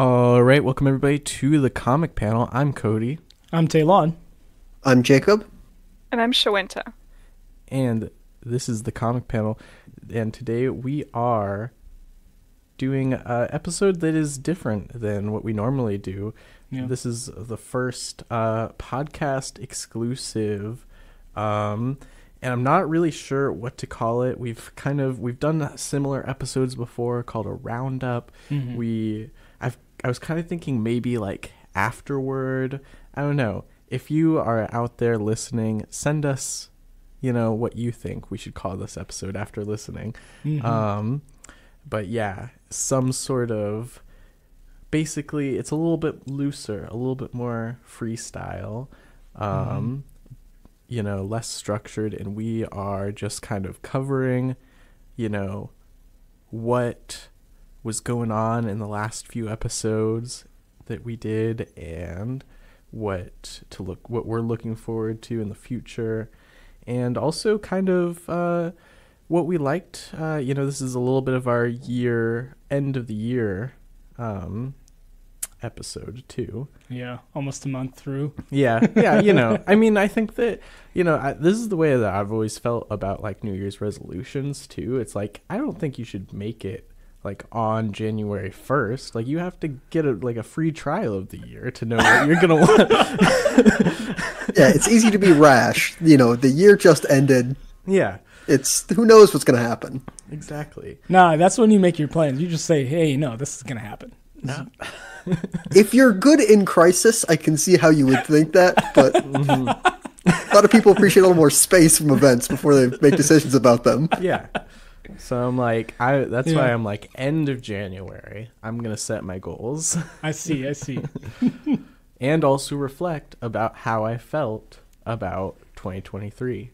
All right, welcome everybody to the comic panel. I'm Cody, I'm Taylon. I'm Jacob. And I'm Shawenta. and this is the comic panel. And today we are doing an episode that is different than what we normally do. Yeah. This is the first uh, podcast exclusive, um, and I'm not really sure what to call it. We've kind of we've done similar episodes before called a roundup. Mm-hmm. We I've I was kind of thinking maybe like afterward. I don't know. If you are out there listening, send us, you know, what you think we should call this episode after listening. Mm-hmm. Um, but yeah, some sort of basically it's a little bit looser, a little bit more freestyle. Um, you know, less structured and we are just kind of covering, you know, what was going on in the last few episodes that we did and what to look what we're looking forward to in the future. And also kind of uh, what we liked uh, you know this is a little bit of our year end of the year um, episode too. Yeah, almost a month through. yeah yeah you know i mean i think that you know I, this is the way that i've always felt about like new year's resolutions too. It's like i don't think you should make it like on january 1st like you have to get a like a free trial of the year to know what you're gonna want Yeah, it's easy to be rash. You know, the year just ended. yeah It's who knows what's going to happen. exactly Nah, that's when you make your plans. You just say, "Hey, no, this is gonna happen." no If you're good in crisis, I can see how you would think that, but mm-hmm. a lot of people appreciate a little more space from events before they make decisions about them. yeah so i'm like i that's why i'm like end of january i'm gonna set my goals I see. I see. and also reflect about how i felt about 2023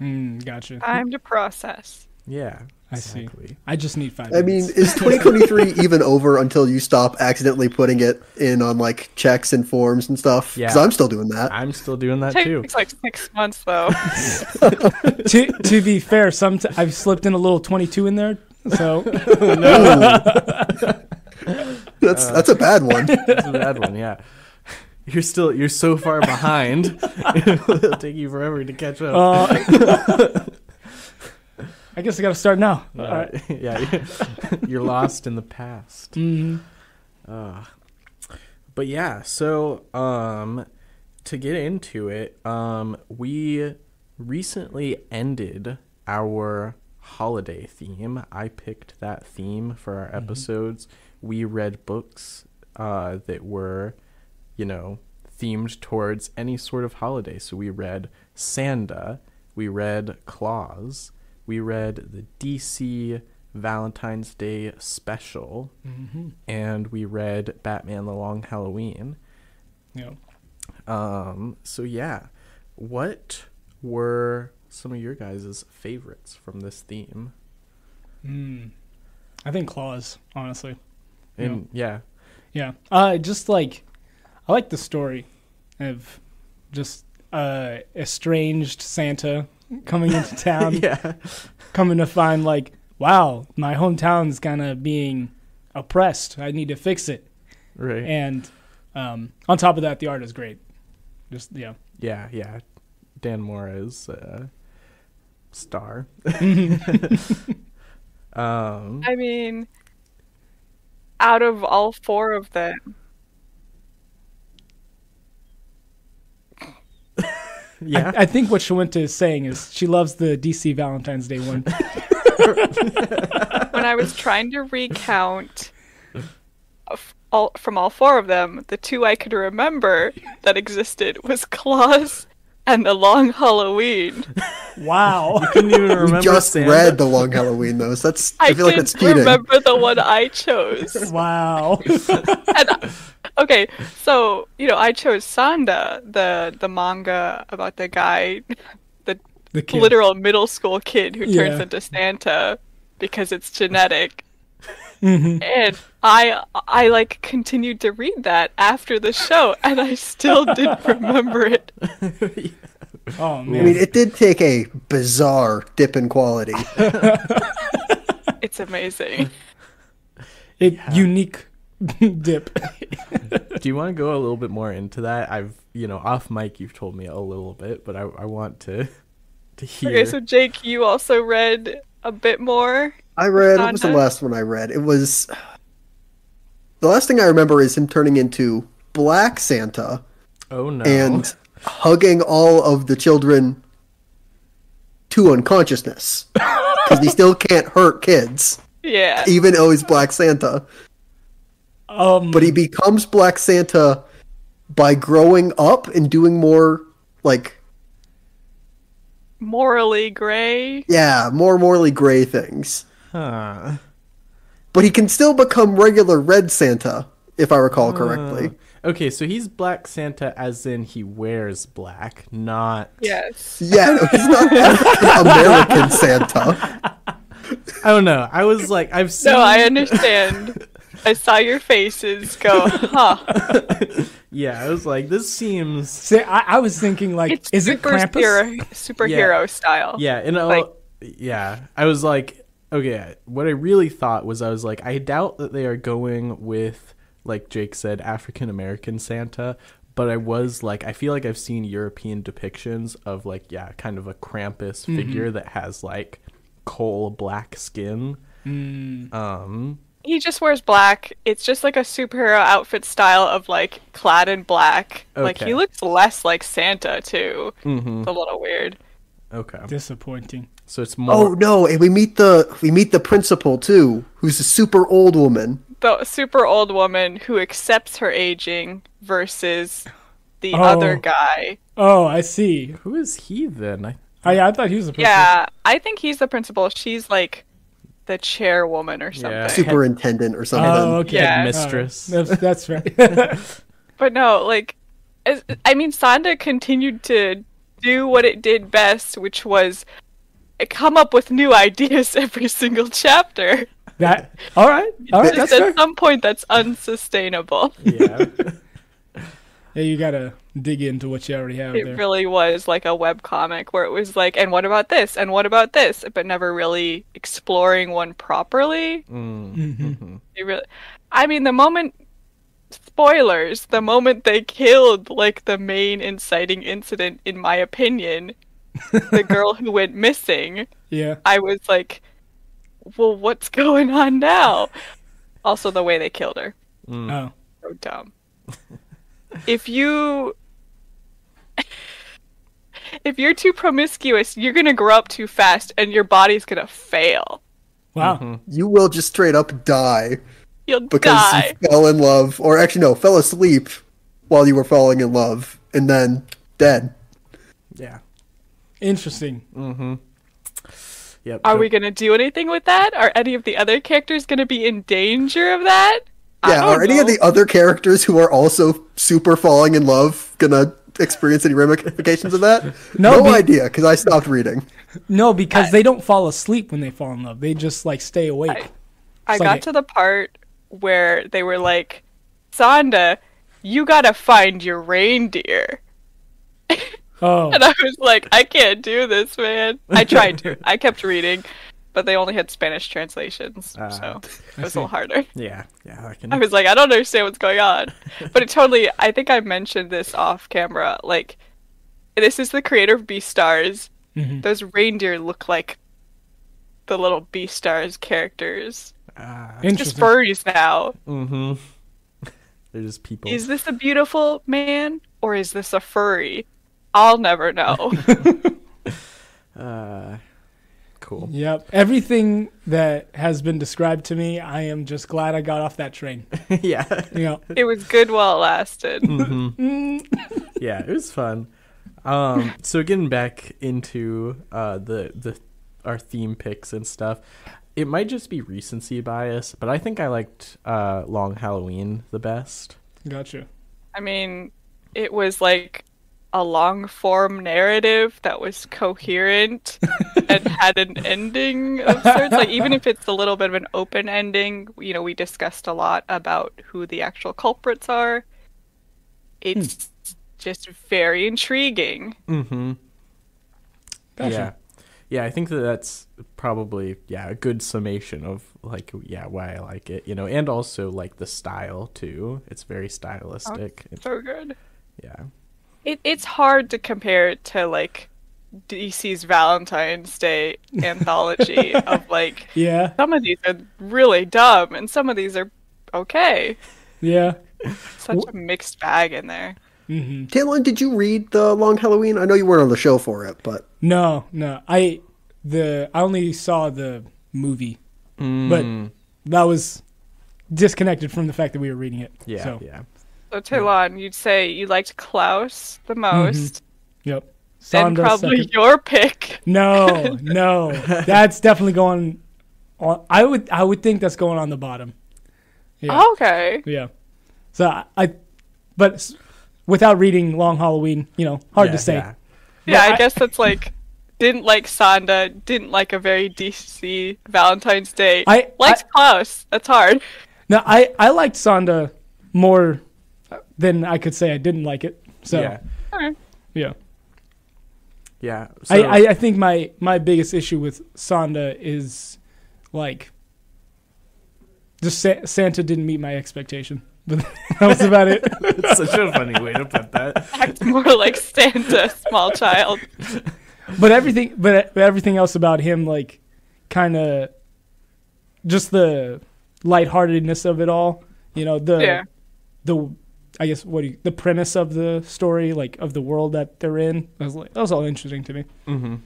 mm, gotcha. Time to process. Yeah, I see. I just need five. I mean, is 2023 even over until you stop accidentally putting it in on like checks and forms and stuff? Because Yeah. I'm still doing that. I'm still doing that too. Takes like six months though. to to be fair, some t- I've slipped in a little twenty-two in there. So That's that's a bad one. That's a bad one. Yeah, you're still you're so far behind. It'll take you forever to catch up. uh, I guess I got to start now. Uh, All right. yeah, you're, you're lost in the past. Mhm. Uh, but yeah, so um, to get into it, um, we recently ended our holiday theme. I picked that theme for our episodes. We read books uh, that were, you know, themed towards any sort of holiday. So we read Sanda, we read Klaus, we read the DC Valentine's Day special, Mhm. and we read Batman the Long Halloween. Yeah. Um, so yeah, what were some of your guys' favorites from this theme? Mm. I think Klaus, honestly. Yeah. And yeah, Yeah. Uh just like I like the story of just uh estranged Santa coming into town, yeah, coming to find like, wow, my hometown's kind of being oppressed. I need to fix it. right. And um on top of that the art is great. Just yeah. yeah, yeah. Dan Mora's uh, star. um, I mean, out of all four of them, yeah, I think what Shawenta is saying is she loves the DC Valentine's Day one. when I was trying to recount all, from all four of them, the two I could remember that existed was Klaus and the Long Halloween. wow. couldn't even remember we just Santa. read the Long Halloween, though. So that's I, I feel like didn't that's cheating. remember the one I chose. wow. and okay, so you know, I chose Sanda, the the manga about the guy, the The kid. literal middle school kid who turns Yeah. into Santa because it's genetic. Mhm. And I I like continued to read that after the show, and I still didn't remember it. Oh man! I mean, it did take a bizarre dip in quality. It's amazing. it unique dip. Do you want to go a little bit more into that? I've, you know, off mic, you've told me a little bit, but I, I want to to hear. Okay, so Jake, you also read a bit more. I read. What was the last one I read? It was. The last thing I remember is him turning into Black Santa oh no! and hugging all of the children to unconsciousness because he still can't hurt kids, Yeah. even though he's Black Santa. Um, But he becomes Black Santa by growing up and doing more, like, Morally gray. yeah, more morally gray things. Huh. But he can still become regular Red Santa, if I recall correctly. Okay, so he's Black Santa, as in he wears black, not. Yes. Yeah, no, he's not American Santa. I don't know. I was like, I've seen. No, I understand. I saw your faces go, huh? Yeah, I was like, this seems. see, I, I was thinking like, It's is it Krampus? superhero, superhero style. Yeah, and I, Like- yeah, I was like, okay. What I really thought was, I was like, I doubt that they are going with, like Jake said, African American Santa. But I was like, I feel like I've seen European depictions of like, yeah, kind of a Krampus figure that has like coal black skin. Mm, Um, He just wears black. It's just like a superhero outfit style of like clad in black. Like he looks less like Santa too. mhm, It's a little weird. okay. disappointing. So it's more. Oh no, and we meet the we meet the principal too, who's a super old woman. The super old woman who accepts her aging versus the Oh. other guy. Oh, I see. Who is he then? I, I, I thought he was the principal. Yeah, I think he's the principal. She's like the chairwoman or something. Yeah. Superintendent or something. Oh, okay. Yeah. All right. Mistress. Oh, that's, that's fair. But no, like, as, I mean, Sanda continued to do what it did best, which was come up with new ideas every single chapter. that. All right. All right. Just That's fair. at some point, that's unsustainable. yeah. Yeah, you gotta dig into what you already have It there. really was like a web comic where it was like, and what about this? And what about this? But never really exploring one properly. Mm, Mhm. mhm. It really, I mean, the moment, spoilers, the moment they killed like the main inciting incident, in my opinion, the girl who went missing, Yeah. I was like, well, what's going on now? Also, the way they killed her. Mm. Oh. So dumb. if you. If you're too promiscuous, you're gonna grow up too fast and your body's gonna fail. Wow. Mhm. You will just straight up die You'll because die. you fell in love, or actually no, fell asleep while you were falling in love, and then dead. Yeah. Interesting. Mm-hmm. Yep. Are so- we gonna do anything with that? Are any of the other characters gonna be in danger of that? Yeah, don't are any of the other characters who are also super falling in love gonna experience any ramifications of that? No, no be- idea, because I stopped reading. No, because they don't fall asleep when they fall in love. They just like stay awake. I It's got like- to the part where they were like, Sanda, you gotta find your reindeer. oh. And I was like, I can't do this, man. I tried to. I kept reading, but they only had Spanish translations, Ah. so it was a little harder. Yeah. Yeah. I can. I was like, I don't understand what's going on. But it totally, I think I mentioned this off camera. Like, this is the creator of Beastars. Mhm. Those reindeer look like the little Beastars characters. Ah. Just Interesting. furries now. mm-hmm. They're just people. Is this a beautiful man or is this a furry? I'll never know. Uh. Cool. Yep. Everything that has been described to me, I am just glad I got off that train. yeah. You know. it was good while it lasted. hmm Mm, yeah, it was fun. Um, so getting back into uh, the the our theme picks and stuff, it might just be recency bias, but I think I liked uh, Long Halloween the best. gotcha. I mean, it was like a long form narrative that was coherent and had an ending of sorts. Like, even if it's a little bit of an open ending, you know, we discussed a lot about who the actual culprits are. It's just very intriguing. Mm-hmm. Gotcha. Yeah, yeah, I think that that's probably yeah a good summation of like yeah why I like it, you know, and also like the style too. It's very stylistic. It's- So good. yeah. It it's hard to compare it to like DC's Valentine's Day anthology of like Yeah, some of these are really dumb and some of these are okay. yeah. Such a mixed bag in there. hmm Talon, did you read the Long Halloween? I know you weren't on the show for it, but No, no. I the I only saw the movie, but Mm, that was disconnected from the fact that we were reading it. yeah, So, yeah. So Talon, you'd say you liked Klaus the mm-hmm. most, Yep. and Sanda probably second. your pick. No, no. That's definitely going on I would I would think that's going on the bottom. Yeah. Oh, okay. Yeah. So I, I but without reading Long Halloween, you know, hard Yeah, to say. yeah. Yeah, I- I guess that's like didn't like Sanda, didn't like a very DC Valentine's Day. I- liked Klaus. That's hard. No, I I liked Sanda more than I could say I didn't like it. So yeah, Okay. yeah. yeah. So, I, I, I think my, my biggest issue with Sanda is like just Sa- Santa didn't meet my expectation. But that was about it. it's such a funny way to put that. Act more like Santa, small child. but everything but everything else about him like kind of just the lightheartedness of it all, you know, the Yeah. the I guess what do you, the premise of the story like of the world that they're in. That was like that was all interesting to me. hmm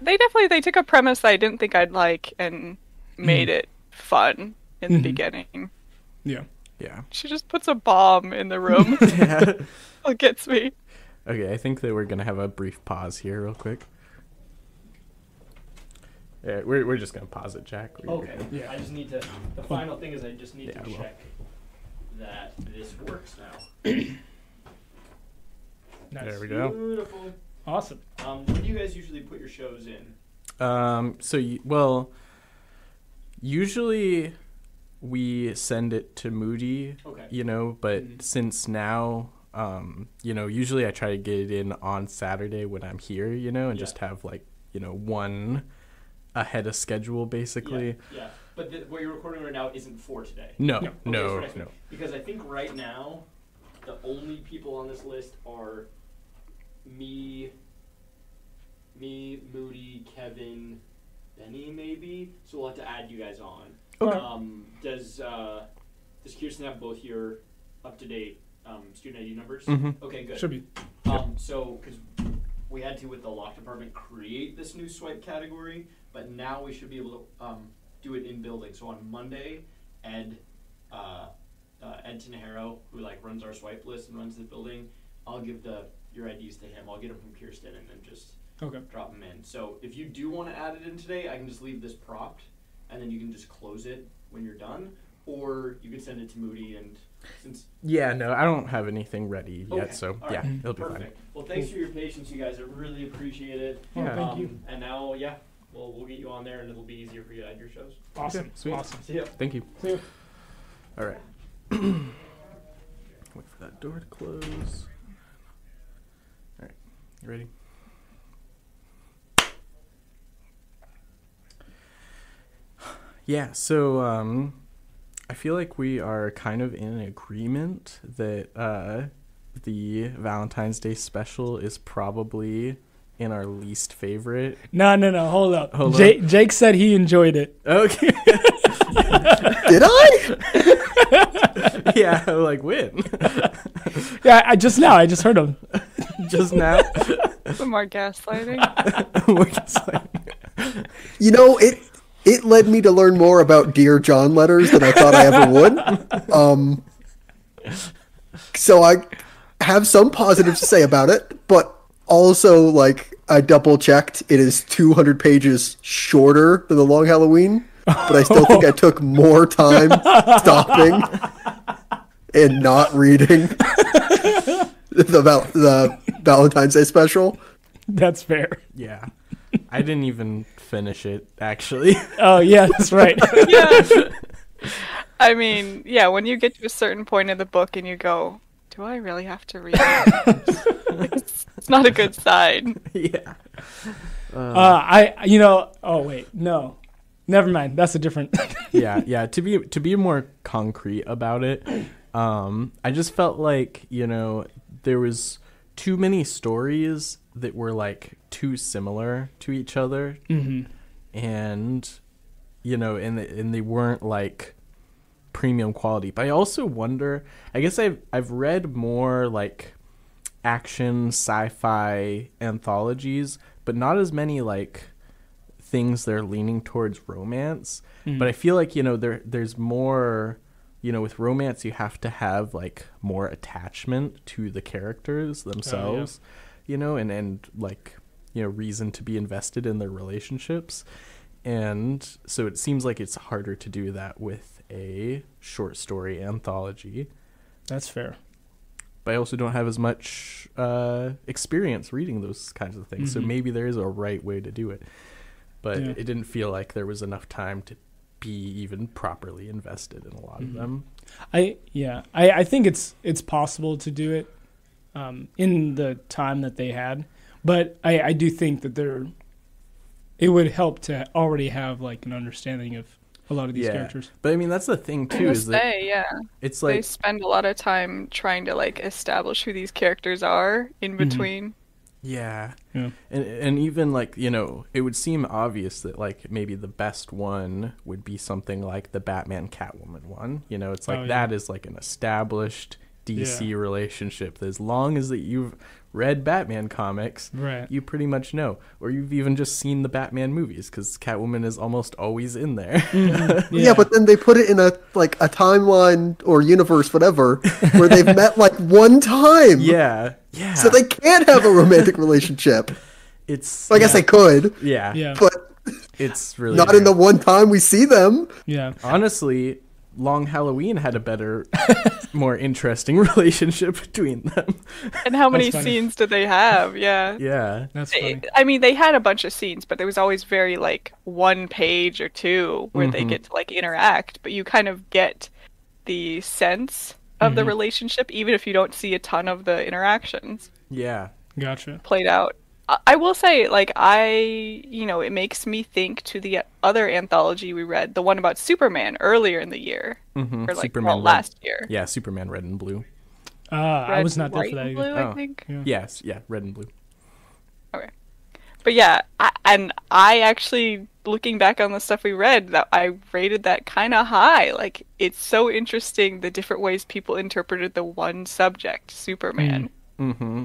They definitely they took a premise that I didn't think I'd like and made it fun in the Mhm. beginning. Yeah. Yeah. She just puts a bomb in the room. yeah. It gets me. Okay, I think that we're gonna have a brief pause here, real quick. Yeah, we're we're just gonna pause it, Jack. We're Okay. good. Yeah. I just need to. The final thing is I just need Yeah, to well. Check that this works now. Nice. There we go. Beautiful. Awesome. Um, when do you guys usually put your shows in? Um. So you, well, usually we send it to Moody, Okay. you know, but Mhm. since now, um, you know, usually I try to get it in on Saturday when I'm here, you know, and Yeah. just have like you know one ahead of schedule basically. Yeah. yeah. But the, what you're recording right now isn't for today. No, No. Okay, no, next no. Because I think right now, the only people on this list are me, me, Moody, Kevin, Benny, maybe. So we'll have to add you guys on. Okay. Um, does uh, does Kirsten have both your up to date um, student ID numbers? Mhm. Okay, good. Should be. Um, so, because we had to with the lock department create this new swipe category, but now we should be able to um, do it in building. So on Monday, Ed, uh, uh, Ed Tinajero, who like runs our swipe list and runs the building, I'll give the your IDs to him. I'll get them from Kirsten and then just Okay. drop them in. So if you do want to add it in today, I can just leave this propped, and then you can just close it when you're done, or you can send it to Moody and since Yeah, no, I don't have anything ready yet, so all yeah, it'll be fine. Well, thanks for your patience, you guys. I really appreciate it. Yeah. thank you. Um, And now, yeah, well, we'll get you on there, and it'll be easier for you to add your shows. Awesome. Okay, sweet. Awesome. See ya. Thank you. See ya. All right. Wait for that door to close. All right, you ready? Yeah, so um, I feel like we are kind of in agreement that uh, the Valentine's Day special is probably in our least favorite. No, no, no. Hold up. Hold Jake, Jake said he enjoyed it. Okay. did I? yeah, like when? Yeah, I just now. I just heard him. Just now. Some more gaslighting. We're You know, it it led me to learn more about Dear John letters than I thought I ever would. Um, so I have some positives to say about it, but also like I double checked, it is 200 pages shorter than the Long Halloween, but I still think I took more time stopping and not reading the val- the Valentine's Day special. That's fair. Yeah. I didn't even finish it, actually. Oh yeah, that's right. yeah. I mean, yeah, when you get to a certain point in the book and you go, do I really have to read it? it's, it's not a good sign. yeah. Uh, I you know. Oh wait, no, never mind. That's a different. yeah, yeah. To be to be more concrete about it, um, I just felt like you know there was too many stories that were like too similar to each other, hmm and you know, and and they weren't like premium quality. But I also wonder. I guess I've I've read more like action sci-fi anthologies, but not as many like things that are leaning towards romance. Mm. But I feel like you know there there's more. You know, with romance, you have to have like more attachment to the characters oh, themselves. You know, and and like you know reason to be invested in their relationships and so it seems like it's harder to do that with a short story anthology That's fair. But i also don't have as much uh, experience reading those kinds of things so Mhm. maybe there is a right way to do it but Yeah. it didn't feel like there was enough time to be even properly invested in a lot Mhm. of them I yeah. I I think it's it's possible to do it, um, in the time that they had, but I I do think that there, it would help to already have like an understanding of a lot of these Yeah. characters. but i mean that's the thing too was is that yeah, it's like they spend a lot of time trying to like establish who these characters are in Mhm. between. Yeah. Yeah. And and even like, you know, it would seem obvious that like maybe the best one would be something like the Batman Catwoman one. You know, it's like Oh, yeah. that is like an established DC relationship. That as long as that you've read Batman comics, Right. you pretty much know, or you've even just seen the Batman movies because Catwoman is almost always in there. Mm-hmm. Yeah. but then they put it in a like a timeline or universe, whatever, where they've met like one time. yeah, yeah. So they can't have a romantic relationship. it's. Well, I guess yeah, they could, Yeah, yeah. but It's really not in the one time we see them. yeah. honestly, Long Halloween had a better, more interesting relationship between them. And how many scenes did they have? Yeah. Yeah. That's They- funny. I mean, they had a bunch of scenes, but there was always very like one page or two where they Mhm. get to like interact, but you kind of get the sense of the Mhm. relationship even if you don't see a ton of the interactions Yeah. Gotcha. played out. I- I will say, like, I, you know, it makes me think to the other anthology we read, the one about Superman earlier in the year, Mm-hmm. or like Superman well, last year. Yeah, Superman Red and Blue. Uh, I Red, was not there for that and either. blue, Oh. I think. Yeah. Yes, yeah, Red and Blue. Okay, but yeah, I, and I actually, looking back on the stuff we read, that I rated that kind of high. Like, it's so interesting the different ways people interpreted the one subject, Superman. Mm-hmm.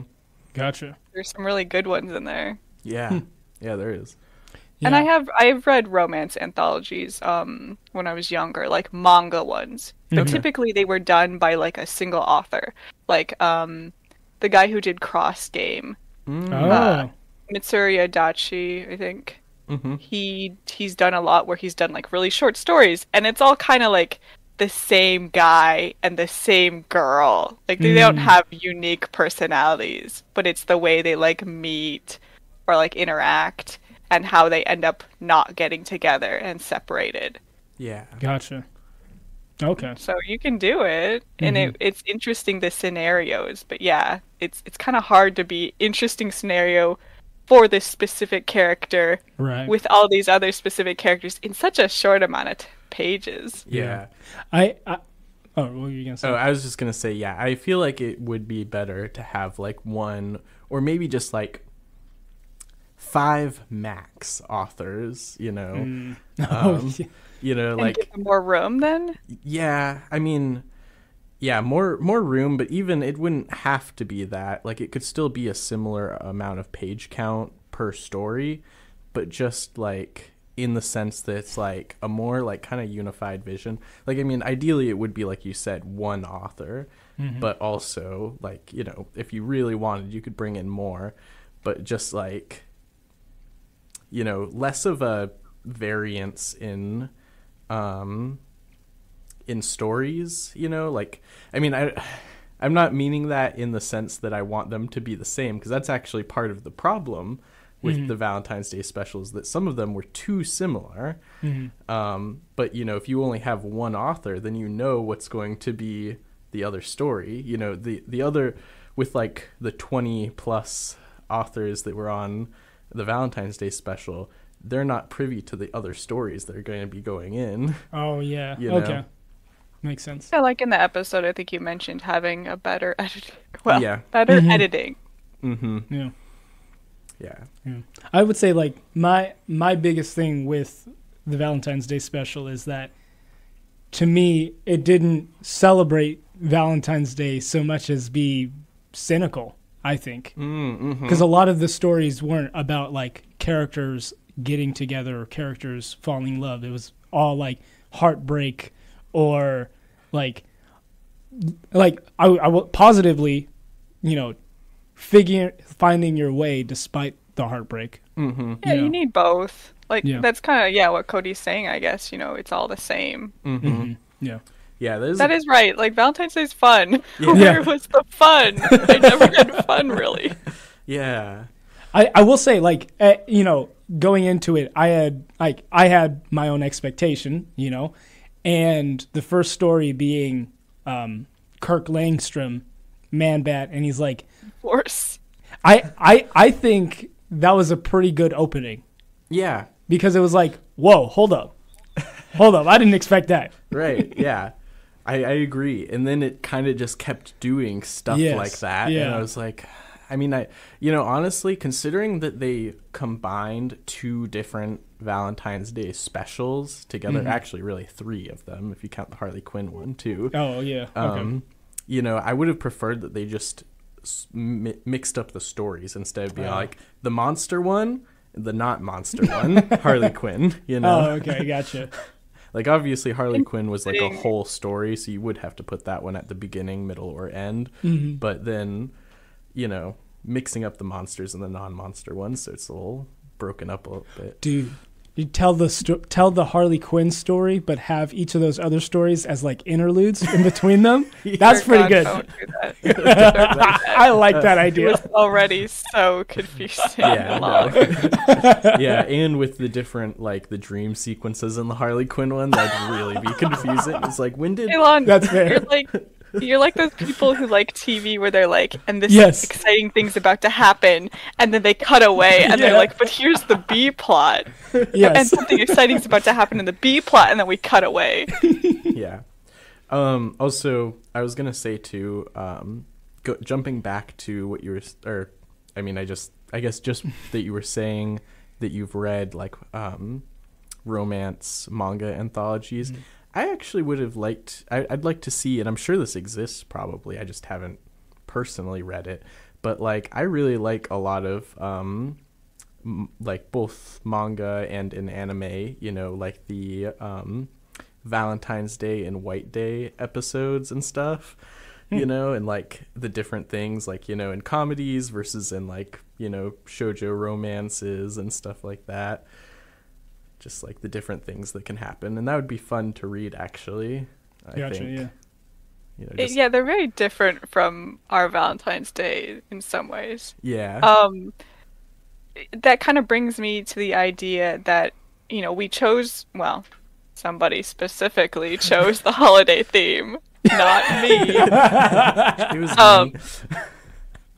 Gotcha. There's some really good ones in there. Yeah. yeah, there is. Yeah. And I have I've read romance anthologies um when I was younger, like manga ones. Though Mhm. typically they were done by like a single author. Like um the guy who did Cross Game, Mm. Oh. uh, Mitsuru Adachi, I think. Mm-hmm. He he's done a lot where he's done like really short stories and it's all kind of like the same guy and the same girl. Like they don't Mm. have unique personalities, but it's the way they like meet or like interact and how they end up not getting together and separated. Yeah. Gotcha. Okay. So you can do it, and Mhm. it, it's interesting the scenarios. But yeah, it's it's kind of hard to be interesting scenario for this specific character Right. with all these other specific characters in such a short amount of t- pages. Yeah. I, I. Oh, what were you gonna say? Oh, I was just gonna say, yeah, I feel like it would be better to have like one or maybe just like five max authors, you know. Mm. Oh, Um, yeah. You know, And like more room then. yeah, I mean yeah, more more room, but even it wouldn't have to be that. Like it could still be a similar amount of page count per story, but just like in the sense that it's like a more like kind of unified vision. Like I mean, ideally it would be like you said, one author, Mhm. but also like, you know, if you really wanted, you could bring in more, but just like you know, less of a variance in um in stories, you know, like I mean I I'm not meaning that in the sense that I want them to be the same because that's actually part of the problem with Mhm. the Valentine's Day specials that some of them were too similar. Mhm. Um, but you know, if you only have one author, then you know what's going to be the other story. You know, the the other with like the twenty plus authors that were on the Valentine's Day special, they're not privy to the other stories that are going to be going in. Oh yeah. You know. okay. Makes sense. Yeah, like in the episode, I think you mentioned having a better edit. Well, Yeah. better Mhm. editing. Mm-hmm. Yeah. Yeah. I would say like my my biggest thing with the Valentine's Day special is that to me it didn't celebrate Valentine's Day so much as be cynical, I think. Mm-hmm. Because a lot of the stories weren't about like characters getting together or characters falling in love. It was all like heartbreak or like like I, I will positively, you know, figure finding your way despite the heartbreak. Mm-hmm. Yeah, Yeah. you need both. Like Yeah. that's kind of yeah what Cody's saying. I guess you know it's all the same. Mm-hmm. Mhm. Yeah. Yeah, there's That is right. Like Valentine's Day's fun. Yeah. Where was the fun? I never had fun really. yeah. I, I will say like eh, you know going into it I had like I had my own expectation you know and the first story being um, Kirk Langstrom man bat and he's like Force. I, I I think that was a pretty good opening Yeah. because it was like whoa hold up hold up I didn't expect that Right. Yeah. I, I agree. And then it kind of just kept doing stuff Yes, like that. And yeah. I was like, I mean, I, you know, honestly, considering that they combined two different Valentine's Day specials together, Mm-hmm. actually, really three of them, if you count the Harley Quinn one, too. oh yeah okay Um, you know, I would have preferred that they just s- mi- mixed up the stories instead of being Oh. like the monster one, the not monster one, Harley Quinn. You know, oh okay gotcha like obviously Harley Quinn was like a whole story, so you would have to put that one at the beginning, middle, or end. Mhm. But then, you know, mixing up the monsters and the non-monster ones, so it's a little broken up a little bit. dude you tell the sto- tell the Harley Quinn story but have each of those other stories as like interludes in between them that's pretty God, good Don't do that. Don't do that. I like that idea. It idea. was already so confusing. Yeah, and no. yeah, and with the different like the dream sequences in the Harley Quinn one, that'd really be confusing. It's like when did Elon, That's fair. You're like you're like those people who like TV where they're like, and this Yes. exciting thing's about to happen, and then they cut away, and Yeah. they're like, but here's the B plot, and Yes. something exciting's about to happen in the B plot, and then we cut away. yeah. Um, also, I was gonna say too, um, go, jumping back to what you were, or I mean, I just, I guess, just that you were saying that you've read like um, romance manga anthologies. I actually would have liked. I, I'd like to see, and I'm sure this exists. Probably, I just haven't personally read it. But like, I really like a lot of um, m- like both manga and in anime. You know, like the um, Valentine's Day and White Day episodes and stuff. You know, and like the different things, like you know, in comedies versus in like you know shojo romances and stuff like that. Just like the different things that can happen, and that would be fun to read. Actually, I Gotcha. think. Yeah. You know, just, yeah, they're very different from our Valentine's Day in some ways. yeah. Um, that kind of brings me to the idea that you know we chose well, somebody specifically chose the holiday theme, not me. it was um, me.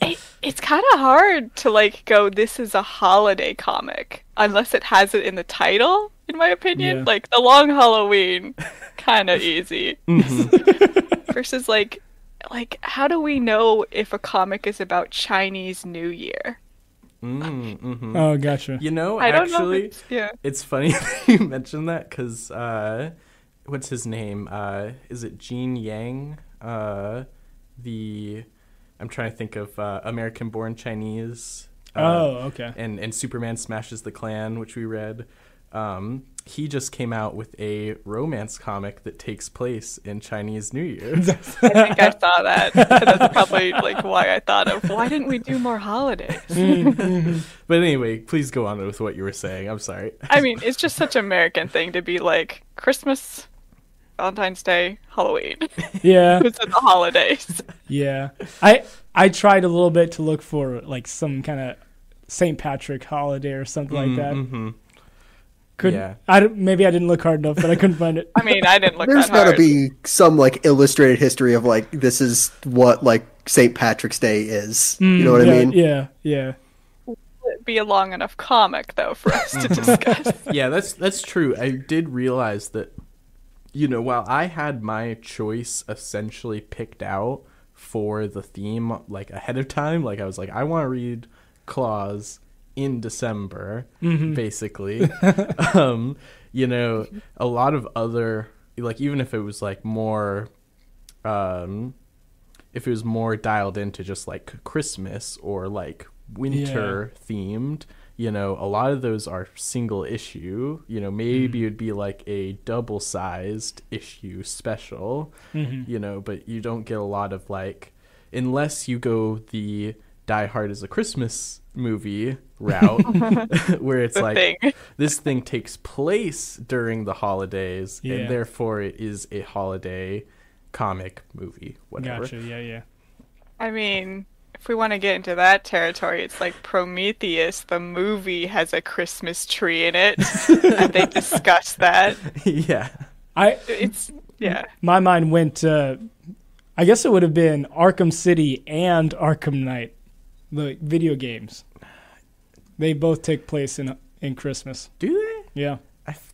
it, it's kind of hard to like go this is a holiday comic unless it has it in the title in my opinion Yeah. like the long halloween kind of easy Mhm. versus like like how do we know if a comic is about chinese new year Mm, mhm. Oh, gotcha. You know, i don't know it's, yeah it's funny that you mentioned that because uh, what's his name? Uh, is it Gene Yang? Uh, the I'm trying to think of uh, American-born Chinese. Uh, oh, okay. and and Superman smashes the Klan, which we read. Um, he just came out with a romance comic that takes place in Chinese New Year. i think i saw that that's probably like why i thought of why didn't we do more holidays but anyway, please go on with what you were saying. I'm sorry. I mean, it's just such an American thing to be like Christmas, Valentine's Day, Halloween. Yeah, Those are the holidays. yeah. I I tried a little bit to look for like some kind of St. Patrick holiday or something like that. Mm-hmm. Couldn't. Yeah. I maybe I didn't look hard enough, but I couldn't find it. I mean, I didn't look There's that got to hard. be some like illustrated history of like this is what like St. Patrick's Day is. you know what Mm, yeah, I mean? Yeah, yeah. be a long enough comic though for us to discuss. yeah, that's that's true. I did realize that you know, while I had my choice essentially picked out for the theme like ahead of time, like I was like I want to read Klaus in December basically. um, you know, a lot of other like even if it was like more um if it was more dialed into just like Christmas or like winter themed, you know, a lot of those are single issue. You know, maybe mm-hmm. it'd be like a double sized issue special, mm-hmm. you know, but you don't get a lot of like, unless you go the Die Hard as a Christmas movie route, where it's The like, thing. this thing takes place during the holidays, Yeah. and therefore it is a holiday comic movie, whatever. Gotcha. Yeah, yeah. I mean, if we want to get into that territory, it's like Prometheus, the movie, has a Christmas tree in it, and they discuss that. yeah. I It's yeah. my mind went. Uh, I guess it would have been Arkham City and Arkham Knight, the video games. They both take place in in Christmas. Do they? Yeah.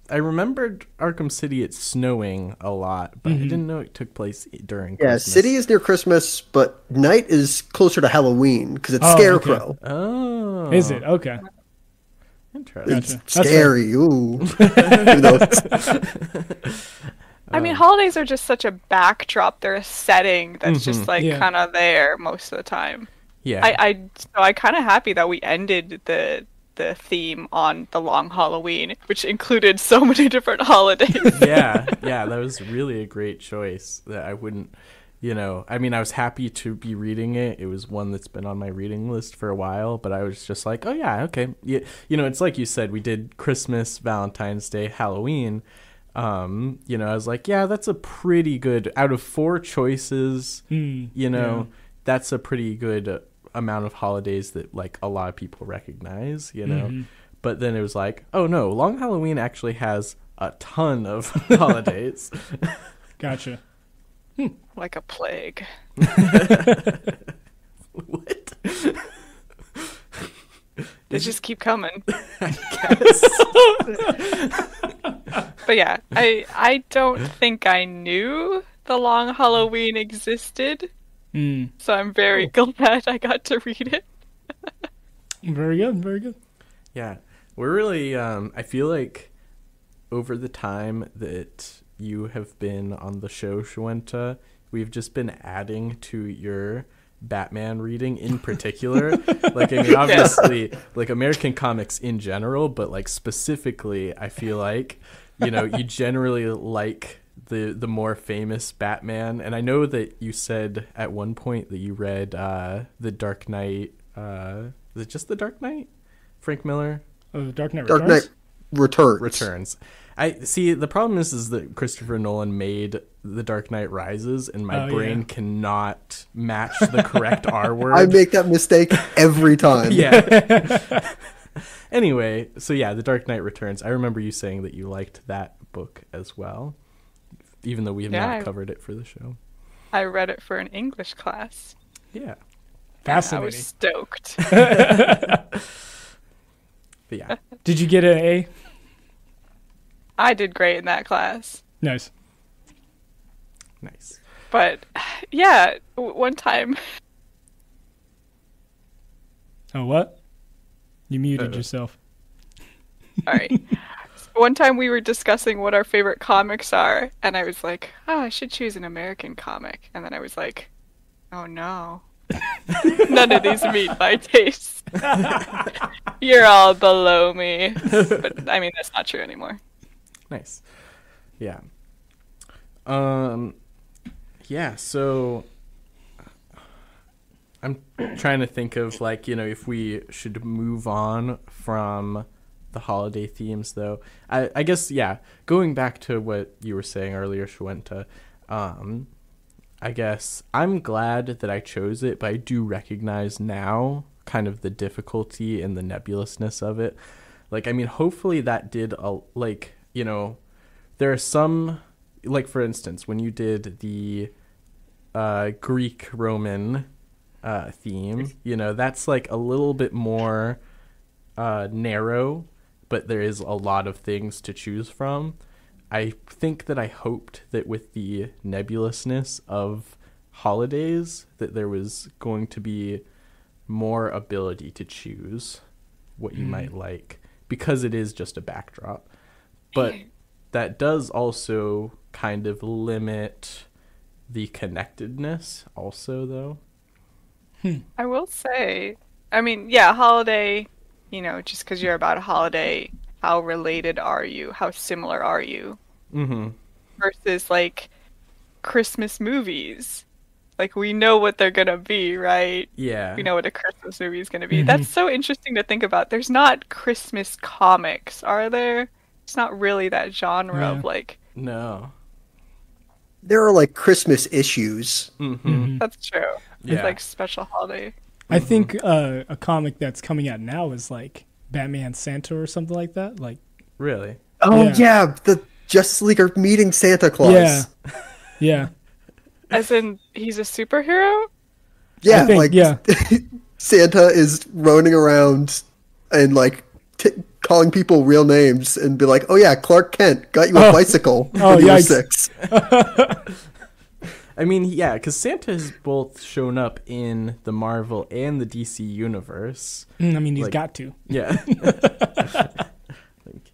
I, f- I remembered Arkham City. It's snowing a lot, but I mm-hmm. didn't know it took place during. Yeah, Christmas. city is near Christmas, but Knight is closer to Halloween because it's Oh, okay. Scarecrow. Oh, Is it okay? Interesting. It's Gotcha. Scary. Ooh. It's- I mean, holidays are just such a backdrop. They're a setting that's just mm-hmm. like Yeah. kind of there most of the time. Yeah, I, I so I kind of happy that we ended the the theme on the long Halloween, which included so many different holidays. yeah, yeah. That was really a great choice. That I wouldn't, you know. I mean, I was happy to be reading it. It was one that's been on my reading list for a while, but I was just like, oh yeah, okay. Yeah, you know, it's like you said. We did Christmas, Valentine's Day, Halloween. Um, you know, I was like, yeah, that's a pretty good out of four choices. Hmm, you know, that's a pretty good amount of holidays that like a lot of people recognize. You know, Mm-hmm. but then it was like, oh no, Long Halloween actually has a ton of holidays. Gotcha. like a plague. what? They just keep coming. Yes. But yeah, I I don't think I knew the long Halloween existed, Mm, so I'm very glad I got to read it. very good. Very good. yeah, we're really. Um, I feel like over the time that you have been on the show, Shuenta, we've just been adding to your Batman reading in particular. like, I mean, obviously, like American comics in general, but like specifically, I feel like you know you generally like the the more famous Batman. And I know that you said at one point that you read uh, the Dark Knight. Uh, is it just the Dark Knight? Frank Miller Oh, Dark Knight Dark Returns. Knight Returns. returns. I see. The problem is, is that Christopher Nolan made The Dark Knight Rises, and my Oh, brain yeah. cannot match the correct R word. I make that mistake every time. yeah. anyway, so yeah, The Dark Knight Returns. I remember you saying that you liked that book as well, even though we have Yeah, not covered it for the show. I read it for an English class. Yeah, Fascinating. I was stoked. but yeah, Did you get an A? I did great in that class. Nice. nice. But yeah, one time Oh, what? You muted Uh-oh. yourself. All right. One time we were discussing what our favorite comics are, and I was like, oh, I should choose an American comic. And then I was like, oh no. None of these meet my taste. You're all below me. But I mean, that's not true anymore. Nice. Yeah. Um yeah, so I'm trying to think of like, you know, if we should move on from the holiday themes though. I I guess yeah, going back to what you were saying earlier, Shwenta, um I guess I'm glad that I chose it, but I do recognize now kind of the difficulty and the nebulousness of it. Like, I mean, hopefully that did a like, you know, there are some like for instance, when you did the uh Greek Roman uh theme, you know, that's like a little bit more uh, narrow, but there is a lot of things to choose from. I think that I hoped that with the nebulousness of holidays that there was going to be more ability to choose what you hmm. might like because it is just a backdrop. But that does also kind of limit the connectedness also though. Hmm. I will say, I mean, yeah, holiday, you know, just because you're about a holiday, how related are you? How similar are you? Mhm. Versus like Christmas movies. Like we know what they're gonna be, right? Yeah. We know what a Christmas movie is gonna be. That's so interesting to think about. There's not Christmas comics, are there? It's not really that genre of like. No. There are like Christmas issues. Mhm. That's true. Yeah. It's like special holiday. I think uh, a comic that's coming out now is like Batman Santa or something like that. Like, Really? Oh Yeah. yeah, the Justice League are meeting Santa Claus. yeah, yeah, As in, he's a superhero. Yeah, think, like yeah. Santa is roaming around and like t- calling people real names and be like, "Oh yeah, Clark Kent got you a Oh. bicycle Oh, when you six. I mean, yeah, because Santa has both shown up in the Marvel and the DC universe. Mm, I mean he's Like- got to. Yeah. like,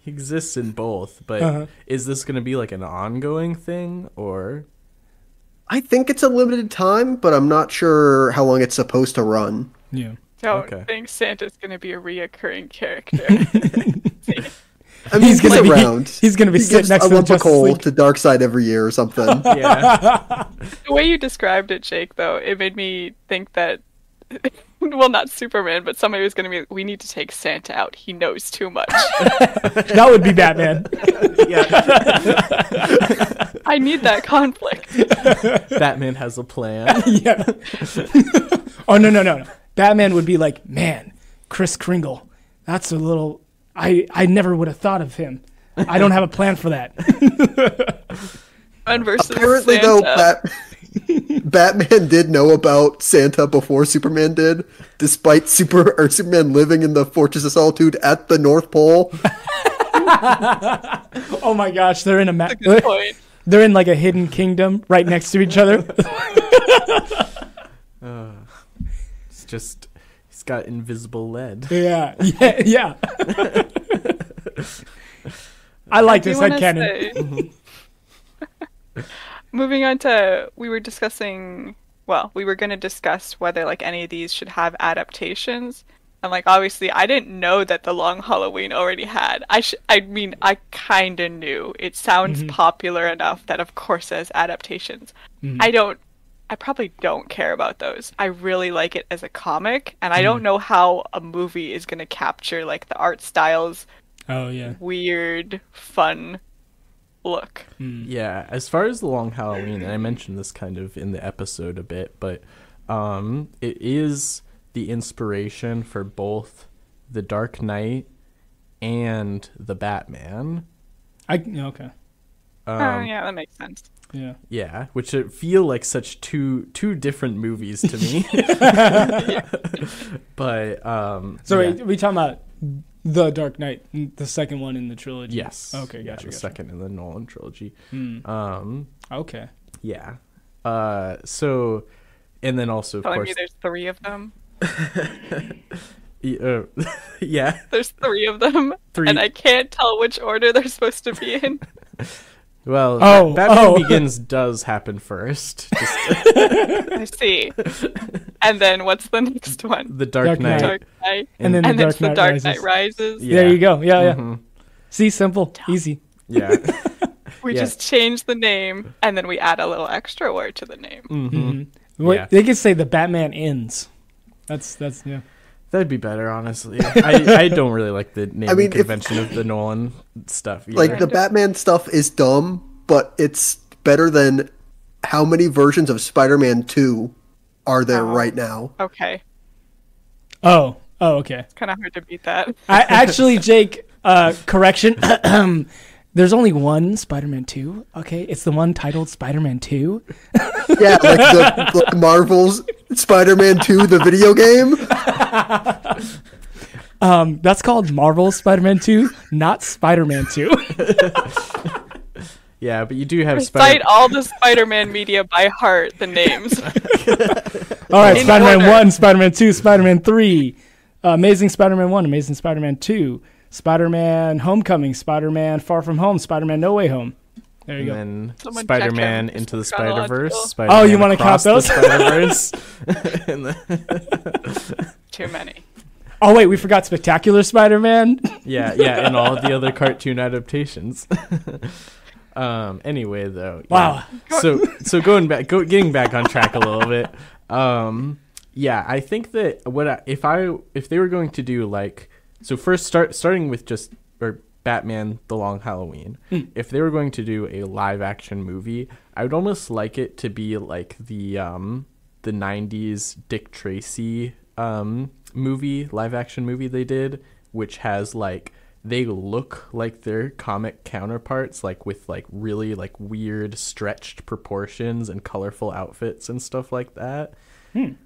he exists in both, but Uh-huh. is this going to be like an ongoing thing or? I think it's a limited time, but I'm not sure how long it's supposed to run. Yeah, Don't Okay. think Santa's gonna be a reoccurring character. I mean, He's he's, gonna be- around. he's gonna be he sitting next a to the lump of Justice coal League. to Darkseid every year or something. Yeah. the way you described it, Jake, though, it made me think that. Well, not Superman, but somebody was going to be. We need to take Santa out. He knows too much. that would be Batman. yeah. I need that conflict. Batman has a plan. yeah. oh no no no no. Batman would be like, man, Kris Kringle. That's a little. I I never would have thought of him. I don't have a plan for that. Apparently, Santa. though, Bat- Batman did know about Santa before Superman did, despite Super or Superman living in the Fortress of Solitude at the North Pole. oh my gosh, they're in a map. Good point. They're in like a hidden kingdom right next to each other. Uh, it's just he's got invisible lead. yeah, yeah, yeah. I like do this wanna headcanon. say- mm-hmm. Moving on to, we were discussing. Well, we were going to discuss whether like any of these should have adaptations, and like obviously, I didn't know that the Long Halloween already had. I sh- I mean, I kind of knew. It sounds mm-hmm. popular enough that of course it has adaptations. Mm-hmm. I don't. I probably don't care about those. I really like it as a comic, and I don't know how a movie is going to capture like the art styles, Oh yeah. weird, fun look. Yeah, as far as the Long Halloween, and I mentioned this kind of in the episode a bit, but um, it is the inspiration for both the Dark Knight and the Batman. I okay. oh, Um, yeah, that makes sense. Yeah. Yeah, which feel like such two two different movies to me. but um, So yeah. wait, we talking about the Dark Knight, the second one in the trilogy. yes, Okay, yeah, gotcha. the gotcha. second in the Nolan trilogy. Hmm. Um, Okay. yeah. Uh, so, and then also of Telling course, me there's three of them. uh, yeah, There's three of them, Three. and I can't tell which order they're supposed to be in. Well, Oh, Ba- Batman oh. Begins does happen first. Just I see. And then what's the next one? the Dark, Dark Knight. Knight. Dark Knight. And then And the then Dark it's the Knight Dark Rises. Knight Rises. Yeah. There you go. Yeah, yeah. Mhm. See, simple, easy. Yeah. We Yeah. just change the name, and then we add a little extra word to the name. hmm Mhm. Wait, Yeah. They could say the Batman ends. That's that's yeah. That'd be better, honestly. I, I don't really like the naming mean, if- convention of the Nolan stuff. Either. Like the Batman stuff is dumb, but it's better than how many versions of Spider-Man 2 are there Oh. right now? Okay. Oh, oh, okay. It's kind of hard to beat that. I actually, Jake. Uh, correction. There's only one Spider-Man Two. Okay, it's the one titled Spider-Man Two. Yeah, like the like Marvel's Spider-Man 2 the video game. Um, that's called Marvel's Spider-Man 2, not Spider-Man 2. Yeah, but you do have Recite Spider. all the Spider-Man media by heart. The names. All right, In Spider-Man order. 1, Spider-Man 2, Spider-Man 3, uh, Amazing Spider-Man 1, Amazing Spider-Man 2, Spider-Man Homecoming, Spider-Man Far From Home, Spider-Man No Way Home. There you And go. then Someone check Spider-Man into the Spider-Verse. Oh, you Spider-Man wanna count those? Spider-Verse. The- Too many. Oh wait, we forgot Spectacular Spider-Man. yeah, yeah, and all the other cartoon adaptations. um. Anyway, though. yeah. Wow. So so going back, go, getting back on track a little bit. Um. Yeah, I think that what I, if I if they were going to do like so first start starting with just or Batman: The Long Halloween. If they were going to do a live action movie, I would almost like it to be like the um the '90s Dick Tracy um movie live action movie they did, which has like they look like their comic counterparts, like with like really like weird stretched proportions and colorful outfits and stuff like that.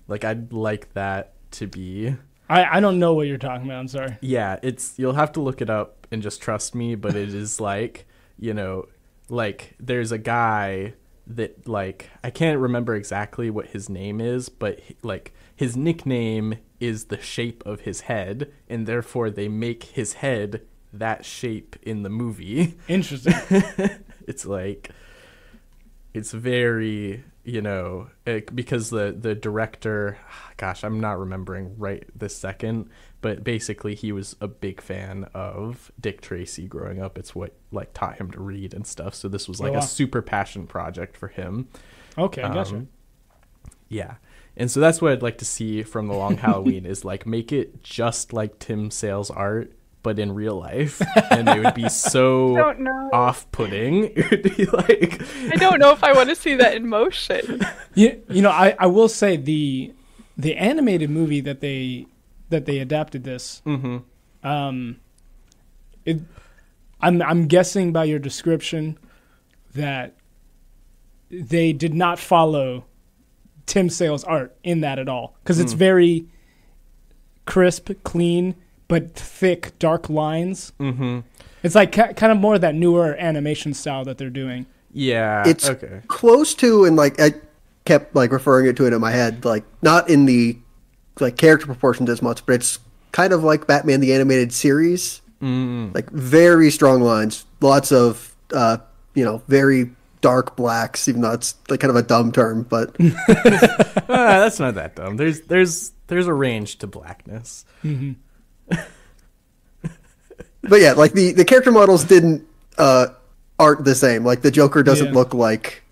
Like I'd like that to be I, I don't know what you're talking about. I'm sorry. yeah, it's you'll have to look it up and just trust me, but it is like, you know, like there's a guy that like I can't remember exactly what his name is, but he- like his nickname is the shape of his head and therefore they make his head that shape in the movie. Interesting. it's like it's very you know it, because the the director gosh i'm not remembering right this second but basically he was a big fan of dick tracy growing up it's what like taught him to read and stuff so this was like wow. a super passion project for him Okay, gotcha. Um, yeah and so that's what i'd like to see from the long halloween is like make it just like tim sale's art but in real life and it would be so off-putting it would be like I don't know if I want to see that in motion. You, you know, I, I will say the the animated movie that they that they adapted this. Mhm. Um, it, I'm I'm guessing by your description that they did not follow Tim Sale's art in that at all because it's very crisp, clean, but thick, dark lines. Mhm. It's like ki- kind of more of that newer animation style that they're doing. yeah It's okay close to, and like I kept like referring it to it in my head, like not in the like character proportions as much, but it's kind of like Batman the animated series. mm Like very strong lines, lots of uh, you know very dark blacks, even though it's like kind of a dumb term, but ah, that's not that dumb there's there's there's a range to blackness but yeah, like the the character models didn't uh aren't the same. Like the Joker doesn't Yeah. look like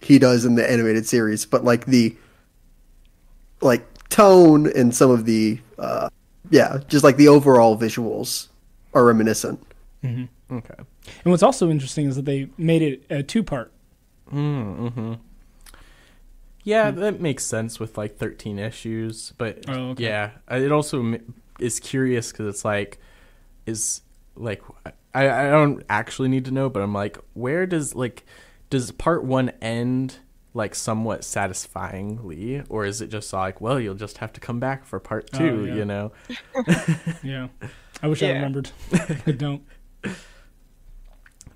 he does in the animated series, but like the like tone and some of the uh yeah, just like the overall visuals are reminiscent. Mm-hmm. okay And what's also interesting is that they made it a two part. mm-hmm yeah that makes sense with like 13 issues but Oh, okay. yeah it also m- is curious because it's like is like I, I don't actually need to know but i'm like where does like does part one end like somewhat satisfyingly or is it just like well you'll just have to come back for part Oh, two yeah. you know Yeah. I wish I remembered. I don't.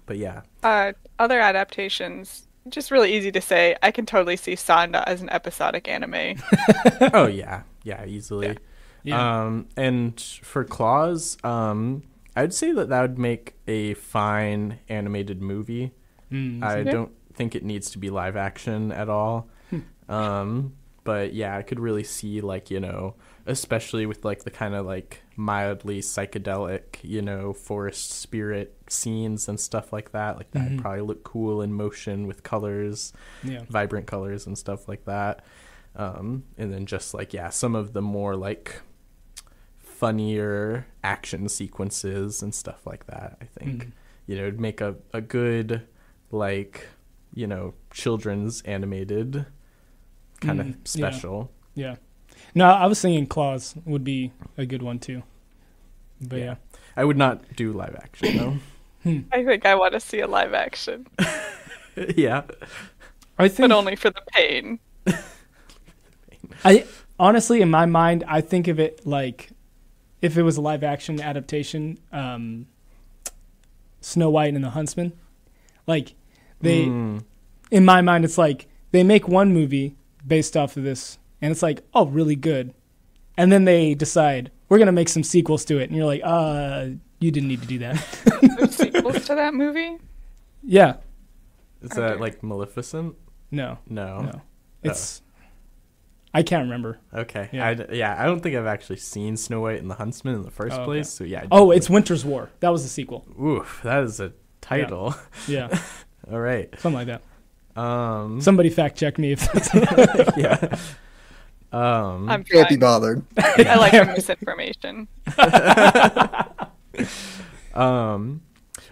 but yeah Uh, other adaptations, just really easy to say. I can totally see Sanda as an episodic anime. oh yeah yeah easily Yeah. Um and for Klaus um i'd say that that would make a fine animated movie Mm, i Yeah. don't think it needs to be live action at all um but yeah i could really see like you know especially with like the kind of like mildly psychedelic you know forest spirit scenes and stuff like that like that would Mhm. probably look cool in motion with colors yeah. vibrant colors and stuff like that. Um, and then just like yeah, some of the more like funnier action sequences and stuff like that. I think Mhm. you know it'd make a a good like you know children's animated kind of Mm, yeah. special. Yeah. No, I was thinking Klaus would be a good one too. But yeah. Yeah. I would not do live action though. I think I want to see a live action, yeah. I think but only for the pain. I honestly in my mind I think of it like if it was a live action adaptation, um, Snow White and the Huntsman. Like they, Mm. in my mind, it's like they make one movie based off of this, and it's like, oh, really good, and then they decide we're gonna make some sequels to it, and you're like, uh, you didn't need to do that. There's sequels to that movie. yeah, Is that like Maleficent? no, No. no, it's. I can't remember. Okay. Yeah. I d- yeah, I don't think I've actually seen Snow White and the Huntsman in the first Oh, okay. place. So yeah. I Oh, it's Winter's War. That was the sequel. oof. That is a title. Yeah, All right. something like that. Um. Somebody fact check me if that's yeah. Um. I'm Can't be bothered. I like misinformation. Um.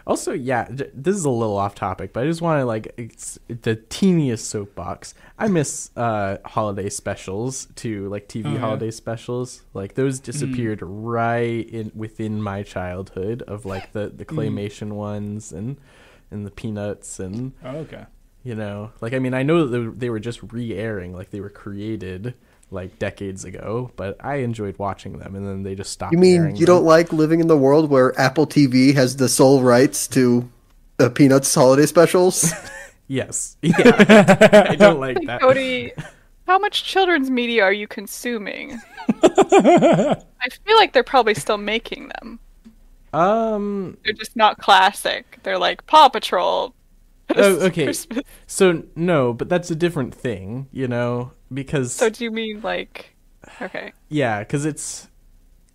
Also, yeah, this is a little off topic, but I just want to like it's the teeniest soapbox. I miss uh holiday specials too, like TV Oh, yeah. holiday specials. Like those disappeared right in within my childhood of like the the claymation ones and and the peanuts and oh, okay. you know like i mean i know that they- they were just re-airing like they were created like decades ago but i enjoyed watching them and then they just stopped You mean you them. don't like living in the world where Apple TV has the sole rights to the Peanuts holiday specials? yes yeah i don't like that Cody, how much children's media are you consuming? I feel like they're probably still making them. um They're just not classic. They're like Paw Patrol. Oh, okay. Christmas. so no but that's a different thing you know because So do you mean like? Okay. yeah because it's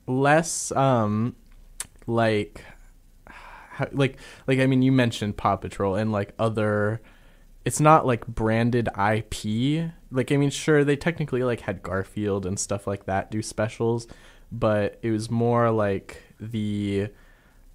less um like how, like like i mean you mentioned paw patrol and like other it's not like branded ip like i mean sure they technically like had garfield and stuff like that do specials but it was more like the